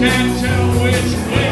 can't tell which way.